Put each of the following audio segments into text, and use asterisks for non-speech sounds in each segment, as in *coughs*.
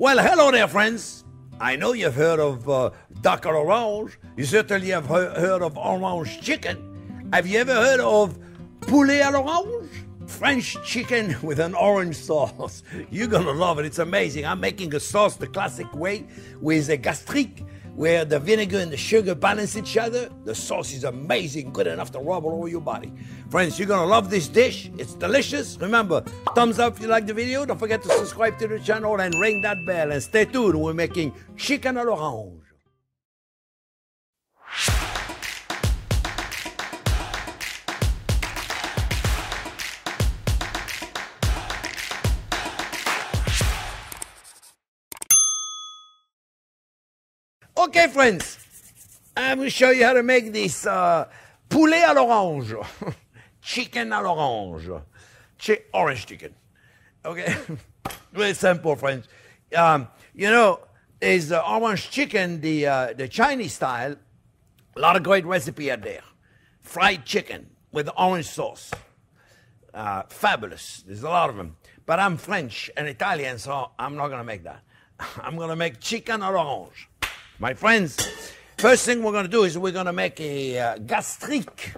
Well, hello there, friends. I know you've heard of uh, duck à l'orange. You certainly have he- heard of orange chicken. Have you ever heard of poulet à l'orange? French chicken *laughs* with an orange sauce. *laughs* You're gonna love it. It's amazing. I'm making a sauce the classic way with a gastrique where the vinegar and the sugar balance each other. The sauce is amazing, good enough to rub all over your body. Friends, you're gonna love this dish. It's delicious. Remember, thumbs up if you like the video. Don't forget to subscribe to the channel and ring that bell. And stay tuned. We're making chicken à l'orange. Okay, friends, I'm going to show you how to make this uh, poulet à l'orange, *laughs* chicken à l'orange, Chi- orange chicken. Okay, *laughs* very simple, friends. Um, you know, is uh, orange chicken the uh, the Chinese style? A lot of great recipe out there. Fried chicken with orange sauce. Uh, fabulous. There's a lot of them. But I'm French and Italian, so I'm not to make that. *laughs* I'm to make chicken à l'orange. My friends, first thing we're going to do is we're going to make a uh, gastrique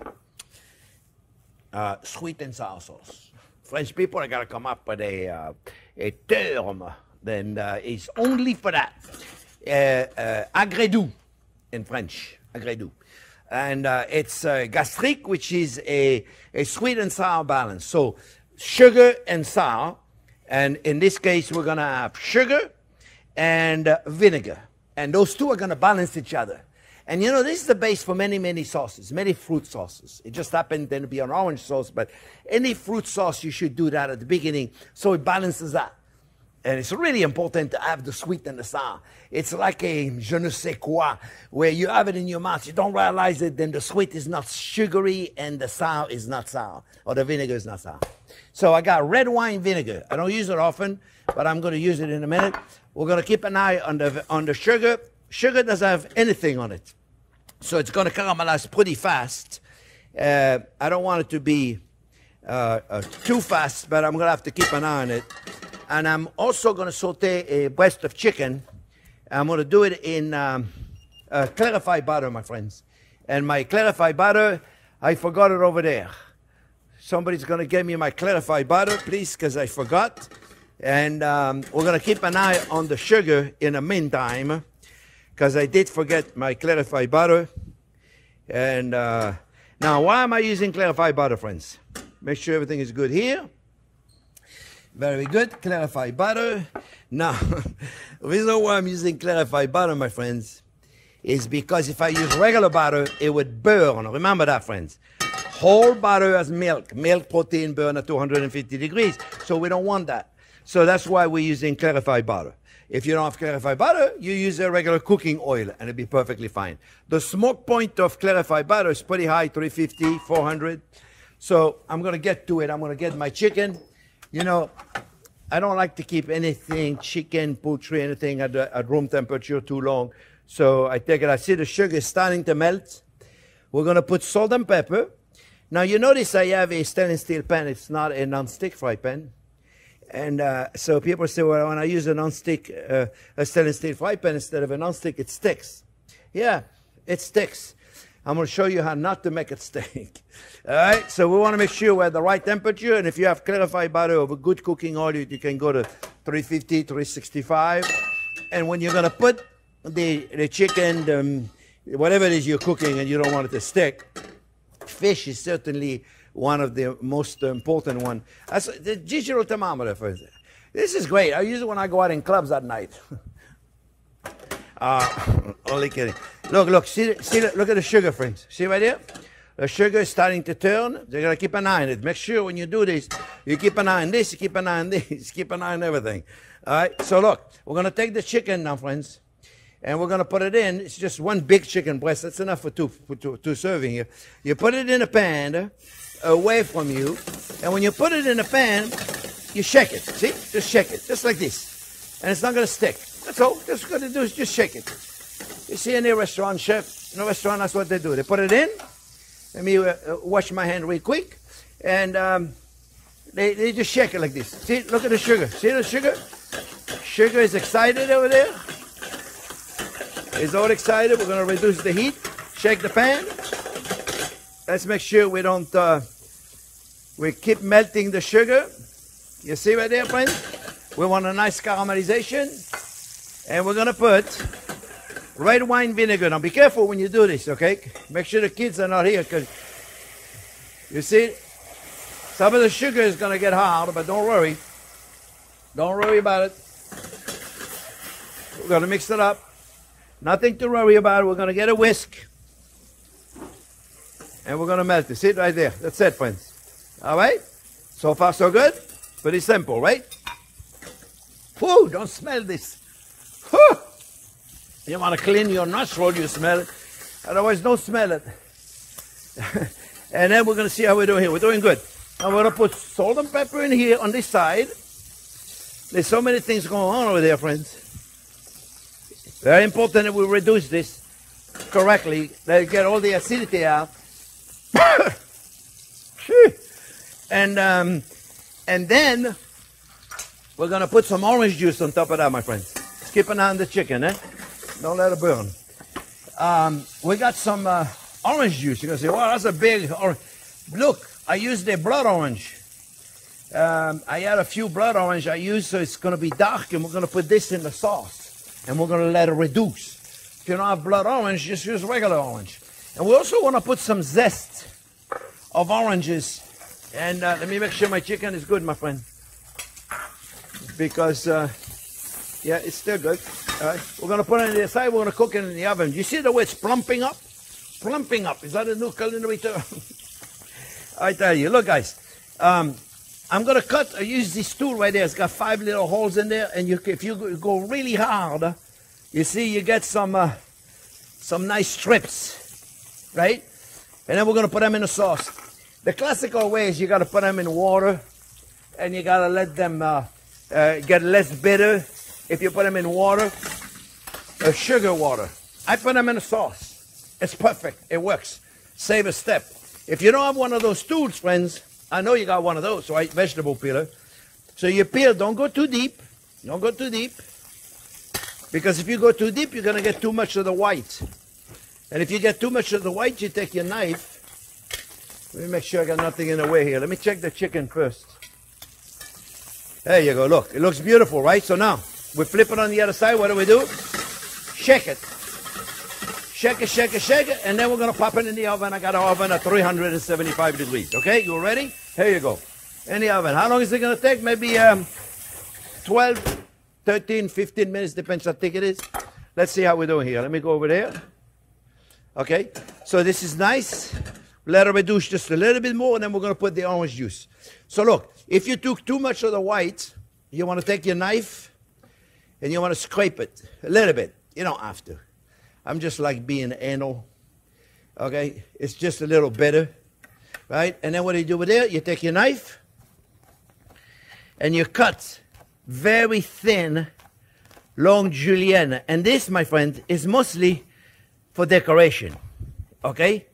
uh, sweet and sour sauce. French people are going to come up with a, uh, a term that uh, is only for that. Uh, uh, aigre-doux in French, aigre-doux. And uh, it's gastrique, which is a, a sweet and sour balance. So sugar and sour. And in this case, we're going to have sugar and vinegar. And those two are going to balance each other. And you know, this is the base for many, many sauces, many fruit sauces. It just happened then to be an orange sauce, but any fruit sauce, you should do that at the beginning so it balances that. And it's really important to have the sweet and the sour. It's like a je ne sais quoi, where you have it in your mouth, you don't realize it, then the sweet is not sugary and the sour is not sour, or the vinegar is not sour. So I got red wine vinegar. I don't use it often, but I'm going to use it in a minute. We're going to keep an eye on the, on the sugar. Sugar doesn't have anything on it. So it's going to caramelize pretty fast. Uh, I don't want it to be uh, uh, too fast, but I'm going to have to keep an eye on it. And I'm also going to saute a breast of chicken. I'm going to do it in um, uh, clarified butter, my friends. And my clarified butter, I forgot it over there. Somebody's going to give me my clarified butter, please, because I forgot. And um, we're going to keep an eye on the sugar in the meantime, because I did forget my clarified butter. And uh, now, why am I using clarified butter, friends? Make sure everything is good here. Very good, clarified butter. Now, *laughs* the reason why I'm using clarified butter, my friends, is because if I use regular butter, it would burn. Remember that, friends. Whole butter has milk. Milk protein burn at 250 degrees. So we don't want that. So that's why we're using clarified butter. If you don't have clarified butter, you use a regular cooking oil and it'll be perfectly fine. The smoke point of clarified butter is pretty high, 350, 400. So I'm going to get to it. I'm going to get my chicken. You know, I don't like to keep anything, chicken, poultry, anything at, at room temperature too long. So I take it, I see the sugar is starting to melt. We're going to put salt and pepper. Now you notice I have a stainless steel pan. It's not a non-stick fry pan. And uh, so people say, well, when I use a non-stick, uh, a stainless steel fry pan instead of a non-stick, it sticks. Yeah, it sticks. I'm going to show you how not to make it stick. *laughs* All right, so we want to make sure we're at the right temperature. And if you have clarified butter over good cooking oil, you can go to 350, 365. And when you're going to put the, the chicken, um, whatever it is you're cooking and you don't want it to stick, fish is certainly one of the most important one. The digital thermometer for this is great. I use it when I go out in clubs at night. *laughs* uh, *coughs* only kidding. Look, look, see, see, look at the sugar, friends. See right here? The sugar is starting to turn. They're gonna keep an eye on it. Make sure when you do this, you keep an eye on this, you keep an eye on *laughs* this, keep an eye on everything. All right. So look, we're gonna take the chicken now, friends and we're going to put it in. It's just one big chicken breast. That's enough for two, for two, two serving here. You put it in a pan away from you, and when you put it in a pan, you shake it. See? Just shake it, just like this. And it's not going to stick. That's all. Just going to do is just shake it. You see any restaurant chef, in a restaurant, that's what they do. They put it in. Let me uh, wash my hand real quick. And um, they, they just shake it like this. See? Look at the sugar. See the sugar? Sugar is excited over there. He's all excited. We're going to reduce the heat. Shake the pan. Let's make sure we don't, uh, we keep melting the sugar. You see right there, friends? We want a nice caramelization. And we're going to put red wine vinegar. Now be careful when you do this, okay? Make sure the kids are not here because you see, some of the sugar is going to get hard, but don't worry. Don't worry about it. We're going to mix it up. Nothing to worry about. We're going to get a whisk. And we're going to melt it. See it right there. That's it, friends. All right? So far, so good. Pretty simple, right? Whew, don't smell this. Whew. You want to clean your nostril, you smell it. Otherwise, don't smell it. *laughs* and then we're going to see how we're doing here. We're doing good. I'm going to put salt and pepper in here on this side. There's so many things going on over there, friends. Very important that we reduce this correctly, that you get all the acidity out. *coughs* and um, and then we're gonna put some orange juice on top of that, my friends. Keep an eye on the chicken, eh? Don't let it burn. Um, we got some uh, orange juice. You're gonna say, "Well, that's a big orange." Look, I used the blood orange. Um, I had a few blood orange I used, so it's gonna be dark, and we're gonna put this in the sauce and we're going to let it reduce. If you don't have blood orange, just use regular orange. And we also want to put some zest of oranges. And uh, let me make sure my chicken is good, my friend. Because, uh, yeah, it's still good. All right. We're going to put it on the side. We're going to cook it in the oven. You see the way it's plumping up? Plumping up. Is that a new culinary term? *laughs* I tell you. Look, guys. Um, I'm going to cut, I use this tool right there. It's got five little holes in there. And you, if you go really hard, you see you get some, uh, some nice strips, right? And then we're going to put them in the sauce. The classical way is you got to put them in water and you got to let them uh, uh, get less bitter if you put them in water or sugar water. I put them in a sauce. It's perfect. It works. Save a step. If you don't have one of those tools, friends, I know you got one of those, right? Vegetable peeler. So you peel, don't go too deep. Don't go too deep. Because if you go too deep, you're going to get too much of the white. And if you get too much of the white, you take your knife. Let me make sure I got nothing in the way here. Let me check the chicken first. There you go. Look, it looks beautiful, right? So now, we flip it on the other side. What do we do? Shake it. Shake it, shake it, shake it, and then we're gonna pop it in the oven. I got an oven at 375 degrees. Okay, you ready? Here you go. In the oven. How long is it gonna take? Maybe um, 12, 13, 15 minutes, depends how thick it is. Let's see how we're doing here. Let me go over there. Okay, so this is nice. Let it reduce just a little bit more, and then we're gonna put the orange juice. So look, if you took too much of the white, you wanna take your knife and you wanna scrape it a little bit. You don't have to. I'm just like being anal. Okay? It's just a little better. Right? And then what do you do with it? You take your knife and you cut very thin long julienne. And this, my friend, is mostly for decoration. Okay?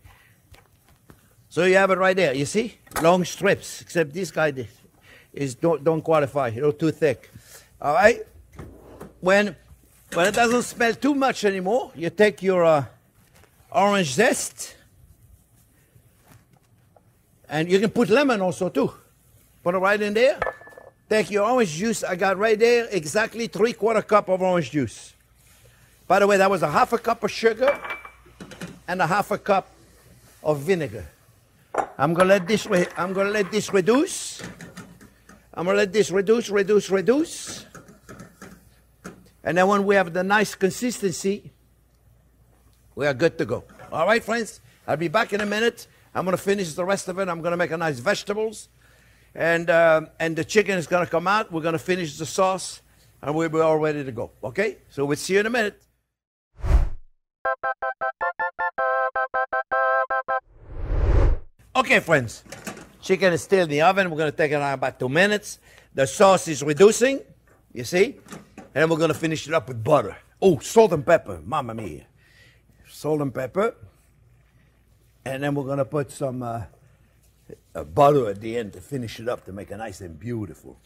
So you have it right there. You see? Long strips. Except this guy is don't, don't qualify. You're too thick. All right? When when it doesn't smell too much anymore, you take your uh, orange zest and you can put lemon also too. Put it right in there. Take your orange juice. I got right there exactly three quarter cup of orange juice. By the way, that was a half a cup of sugar and a half a cup of vinegar. I'm gonna let this I'm gonna let this reduce. I'm gonna let this reduce, reduce, reduce. And then when we have the nice consistency, we are good to go. All right, friends? I'll be back in a minute. I'm going to finish the rest of it. I'm going to make a nice vegetables. And, uh, and the chicken is going to come out. We're going to finish the sauce. And we'll be all ready to go. Okay? So we'll see you in a minute. Okay, friends. Chicken is still in the oven. We're going to take it on about two minutes. The sauce is reducing. You see? And we're going to finish it up with butter. Oh, salt and pepper. Mamma mia. Salt and pepper. And then we're going to put some uh, uh, butter at the end to finish it up to make it nice and beautiful.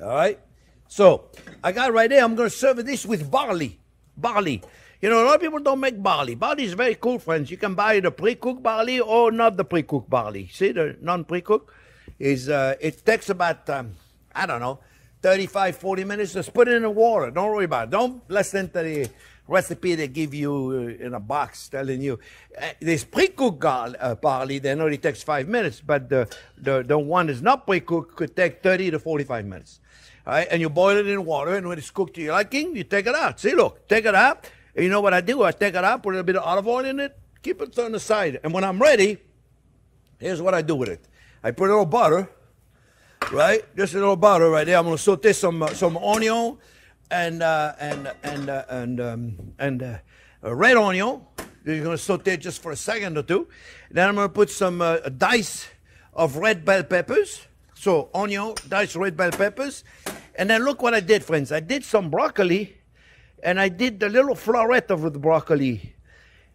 All right? So I got right there. I'm going to serve this with barley. Barley. You know, a lot of people don't make barley. Barley is very cool, friends. You can buy the pre-cooked barley or not the pre-cooked barley. See, the non-pre-cooked is uh, it takes about um, I don't know 35, 40 minutes. Just put it in the water. Don't worry about it. Don't listen to the recipe they give you uh, in a box telling you uh, this pre-cooked gar- uh, barley. Then only takes five minutes, but the the the one that's not pre-cooked could take 30 to 45 minutes. All right, and you boil it in water, and when it's cooked to your liking, you take it out. See, look, take it out. You know what I do? I take it out, put a little bit of olive oil in it, keep it on the side. And when I'm ready, here's what I do with it. I put a little butter, right? Just a little butter right there. I'm gonna saute some uh, some onion and uh, and and uh, and um, and uh, red onion. You're gonna saute it just for a second or two. Then I'm gonna put some uh, dice of red bell peppers. So onion, dice, red bell peppers, and then look what I did, friends. I did some broccoli, and I did the little floret of the broccoli.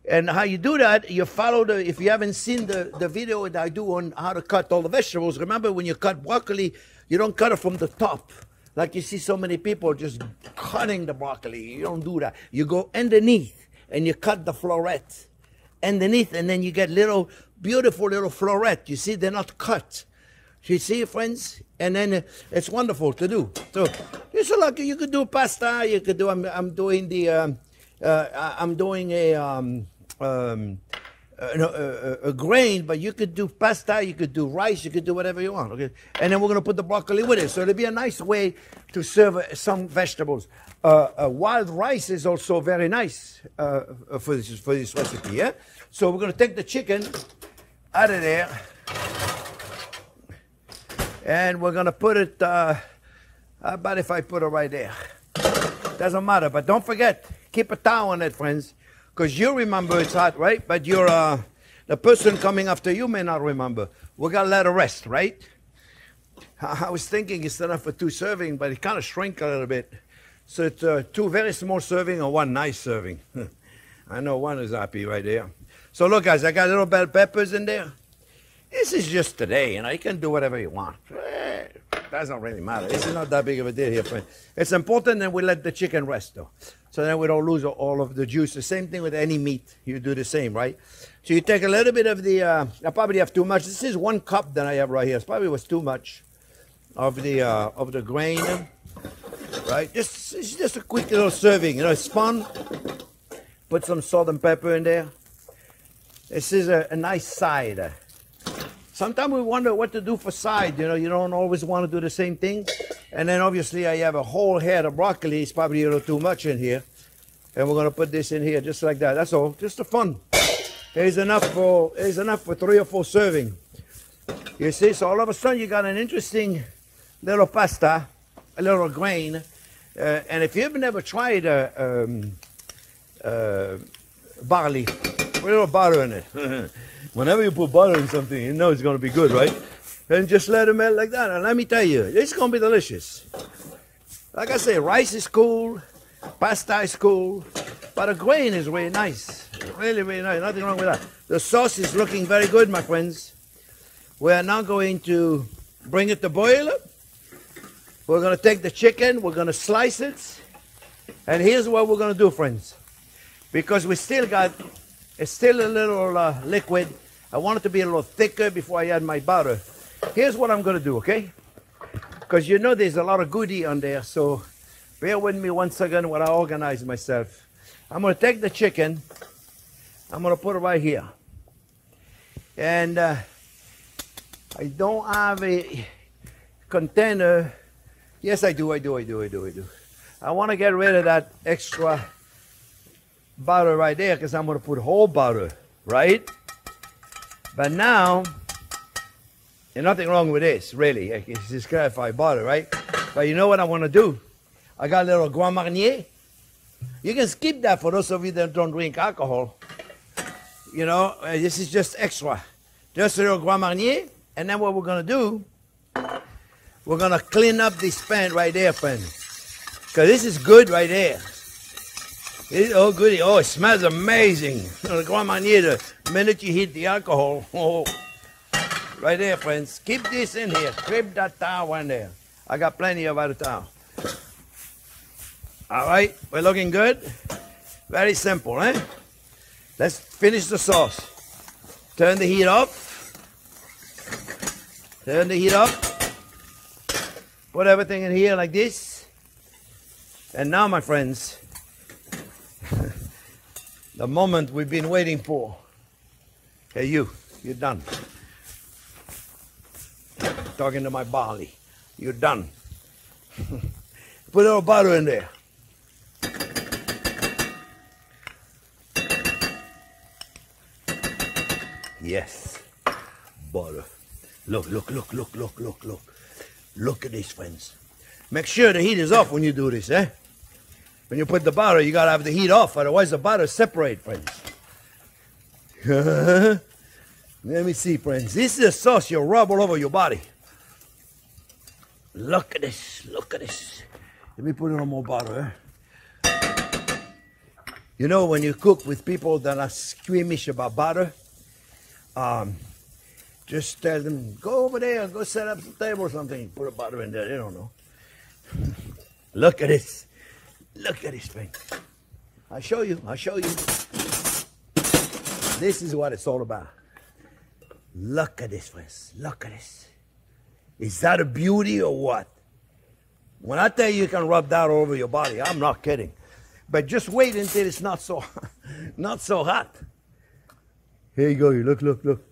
And how you do that, you follow the, if you haven't seen the, the video that I do on how to cut all the vegetables, remember when you cut broccoli, you don't cut it from the top. Like you see so many people just cutting the broccoli. You don't do that. You go underneath and you cut the floret underneath, and then you get little, beautiful little floret. You see, they're not cut. You see, friends? And then uh, it's wonderful to do. So, it's like you could do pasta. You could do. I'm, I'm doing the. Um, uh, I'm doing a um, um, uh, uh, a grain, but you could do pasta. You could do rice. You could do whatever you want. Okay. And then we're gonna put the broccoli with it. So it'll be a nice way to serve uh, some vegetables. Uh, uh, wild rice is also very nice uh, uh, for this for this recipe. Yeah. So we're gonna take the chicken out of there and we're gonna put it. Uh, how about if I put it right there? Doesn't matter, but don't forget, keep a towel on it, friends, because you remember it's hot, right? But you're uh, the person coming after you may not remember. We gotta let it rest, right? I was thinking it's enough for two serving, but it kind of shrink a little bit. So it's uh, two very small serving or one nice serving. *laughs* I know one is happy right there. So look, guys, I got a little bell peppers in there. This is just today, you know. You can do whatever you want. Eh, Doesn't really matter. This is not that big of a deal here, friend. It's important that we let the chicken rest, though, so then we don't lose all of the juice. The same thing with any meat. You do the same, right? So you take a little bit of the. Uh, I probably have too much. This is one cup that I have right here. It probably was too much of the uh, of the grain, right? Just it's just a quick little serving. You know, it's fun. Put some salt and pepper in there. This is a, a nice side. Sometimes we wonder what to do for side. You know, you don't always want to do the same thing. And then obviously I have a whole head of broccoli. It's probably a little too much in here. And we're gonna put this in here just like that. That's all. Just for fun. There's enough for there's enough for three or four serving. You see, so all of a sudden you got an interesting little pasta, a little grain. Uh, and if you've never tried uh, um, uh, barley, put a little butter in it. *laughs* Whenever you put butter in something, you know it's going to be good, right? And just let it melt like that. And let me tell you, it's going to be delicious. Like I say, rice is cool, pasta is cool, but the grain is really nice. Really, really nice. Nothing wrong with that. The sauce is looking very good, my friends. We are now going to bring it to boil. We're going to take the chicken, we're going to slice it. And here's what we're going to do, friends. Because we still got, it's still a little uh, liquid. I want it to be a little thicker before I add my butter. Here's what I'm to do, okay? Because you know there's a lot of goodie on there, so bear with me one second while I organize myself. I'm to take the chicken, I'm to put it right here. And uh, I don't have a container. Yes, I do, I do, I do, I do, I do. I want to get rid of that extra butter right there because I'm going to put whole butter, right? But now, there's nothing wrong with this, really. It's just clarified butter, right? But you know what I want to do? I got a little Grand Marnier. You can skip that for those of you that don't drink alcohol. You know, uh, this is just extra. Just a little Grand Marnier. And then what we're going to do, we're going to clean up this pan right there, friend. Because this is good right there. It's oh goody. Oh, it smells amazing. The Grand Marnier, the minute you hit the alcohol, *laughs* oh, right there, friends. Keep this in here. Keep that towel in there. I got plenty of other towel. All right, we're looking good. Very simple, eh? Let's finish the sauce. Turn the heat up. Turn the heat up. Put everything in here like this. And now, my friends, *laughs* the moment we've been waiting for. Hey, you, you're done. Talking to my barley. You're done. *laughs* Put a little butter in there. Yes, butter. Look, look, look, look, look, look, look. Look at this, friends. Make sure the heat is off when you do this, eh? When you put the butter, you gotta have the heat off, otherwise the butter separate, friends. *laughs* Let me see, friends. This is a sauce you rub all over your body. Look at this, look at this. Let me put a little more butter, eh? You know, when you cook with people that are squeamish about butter, um, just tell them, go over there, and go set up some table or something. Put a butter in there, they don't know. *laughs* Look at this. Look at this thing. I'll show you, I'll show you. This is what it's all about. Look at this, friends. Look at this. Is that a beauty or what? When I tell you you can rub that all over your body, I'm not kidding. But just wait until it's not so, *laughs* not so hot. Here you go. You look, look, look.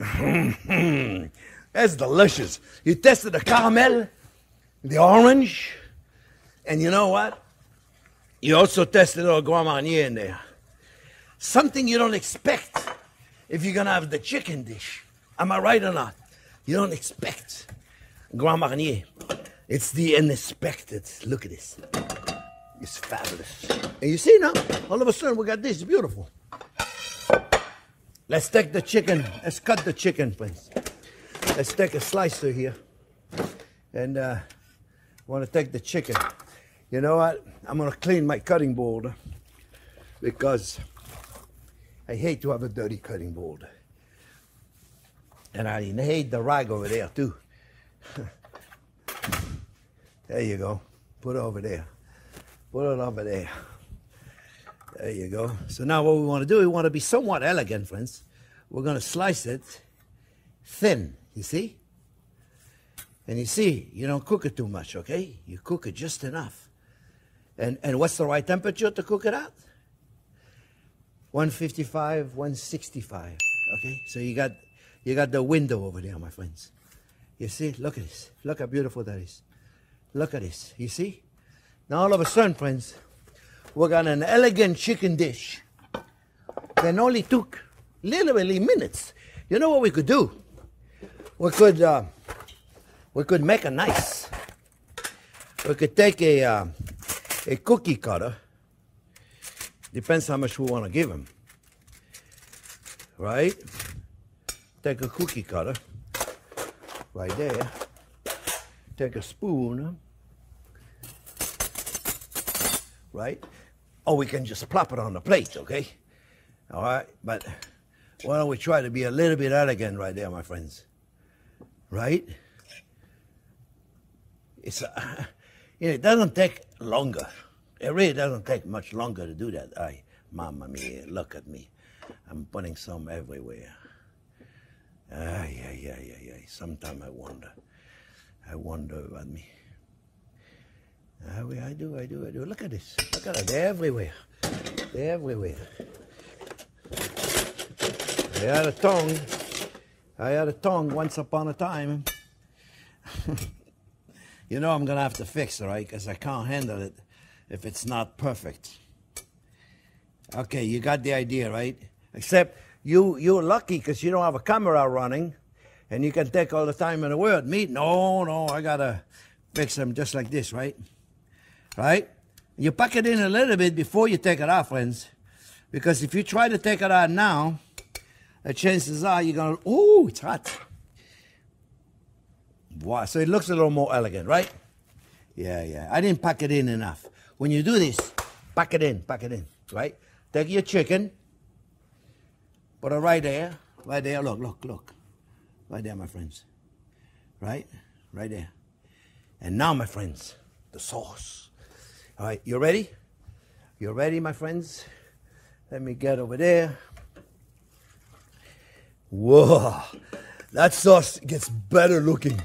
*laughs* That's delicious. You tested the caramel, the orange, and you know what? You also tested a Grand Marnier in there. Something you don't expect if you're gonna have the chicken dish. Am I right or not? You don't expect Grand Marnier. It's the unexpected. Look at this. It's fabulous. And you see now, all of a sudden we got this. It's beautiful. Let's take the chicken. Let's cut the chicken, please. Let's take a slicer here. And uh, want to take the chicken. You know what? I'm going to clean my cutting board because I hate to have a dirty cutting board. And I hate the rag over there too. *laughs* there you go. Put it over there. Put it over there. There you go. So now what we want to do, we want to be somewhat elegant, friends. We're going to slice it thin, you see? And you see, you don't cook it too much, okay? You cook it just enough. And, and what's the right temperature to cook it at? 155, 165, okay? So you got, you got the window over there, my friends. You see? Look at this. Look how beautiful that is. Look at this. You see? Now all of a sudden, friends, we got an elegant chicken dish that only took literally minutes. You know what we could do? We could uh, we could make a nice. We could take a uh, a cookie cutter. Depends how much we want to give him. Right? Take a cookie cutter. Right there. Take a spoon. Right? Or we can just plop it on the plate, okay? All right? But why don't we try to be a little bit elegant right there, my friends? Right? It's, *laughs* uh, it doesn't take longer. It really doesn't take much longer to do that. I, mama mia, look at me. I'm putting some everywhere. Ah, yeah, yeah, yeah, yeah. Sometimes I wonder. I wonder about me. Ah, I do, I do, I do. Look at this. Look at it. They're everywhere. They're everywhere. I had a tongue. I had a tongue once upon a time. *laughs* you know I'm going to have to fix it, right? Because I can't handle it if it's not perfect. Okay, you got the idea, right? Except you, you're lucky because you don't have a camera running and you can take all the time in the world. Me, no, no, I got to fix them just like this, right? Right? You pack it in a little bit before you take it out, friends. Because if you try to take it out now, the chances are you're going to, oh, it's hot. Wow, so it looks a little more elegant, right? Yeah, yeah. I didn't pack it in enough. When you do this, pack it in, pack it in, right? Take your chicken, put it right there, right there. Look, look, look. Right there, my friends. Right? right there. And now, my friends, the sauce. All right, you ready? You ready, my friends? Let me get over there. Whoa, that sauce gets better looking.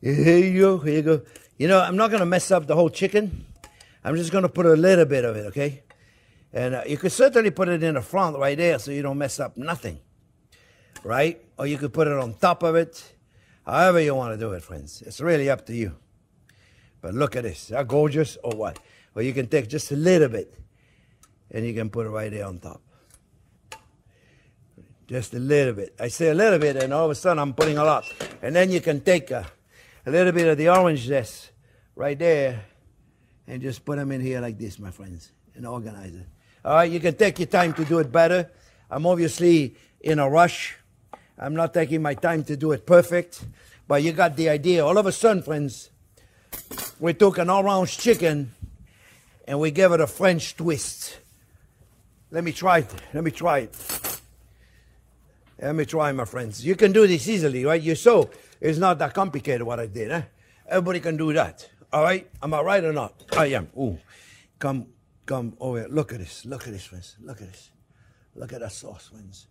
Here you go, here you go. You know, I'm not gonna mess up the whole chicken. I'm just gonna put a little bit of it, okay? And uh, you could certainly put it in the front right there so you don't mess up nothing, right? Or you could put it on top of it. However you want to do it, friends. It's really up to you. But look at this. How gorgeous or what? Or you can take just a little bit and you can put it right there on top. Just a little bit. I say a little bit and all of a sudden I'm putting a lot. And then you can take a, a little bit of the orange zest right there and just put them in here like this, my friends, and organize it. All right, you can take your time to do it better. I'm obviously in a rush. I'm not taking my time to do it perfect, but you got the idea. All of a sudden, friends, we took an orange chicken and we gave it a French twist. Let me try it. Let me try it. Let me try, my friends. You can do this easily, right? You saw it's not that complicated what I did. Eh? Everybody can do that. All right? Am I right or not? I am. Ooh. Come, come over here. Look at this. Look at this, friends. Look at this. Look at that sauce, friends.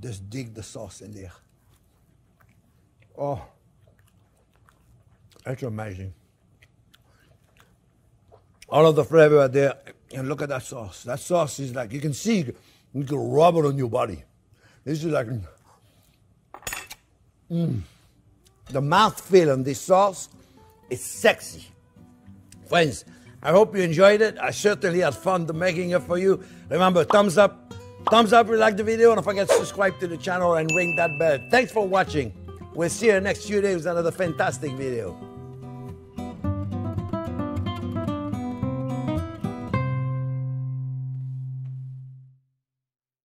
Just dig the sauce in there. Oh. That's amazing. All of the flavor are there. And look at that sauce. That sauce is like, you can see, you can rub it on your body. This is like, mm. The mouthfeel on this sauce is sexy. Friends, I hope you enjoyed it. I certainly had fun making it for you. Remember, thumbs up. Thumbs up if you like the video. Don't forget to subscribe to the channel and ring that bell. Thanks for watching. We'll see you next few days with another fantastic video.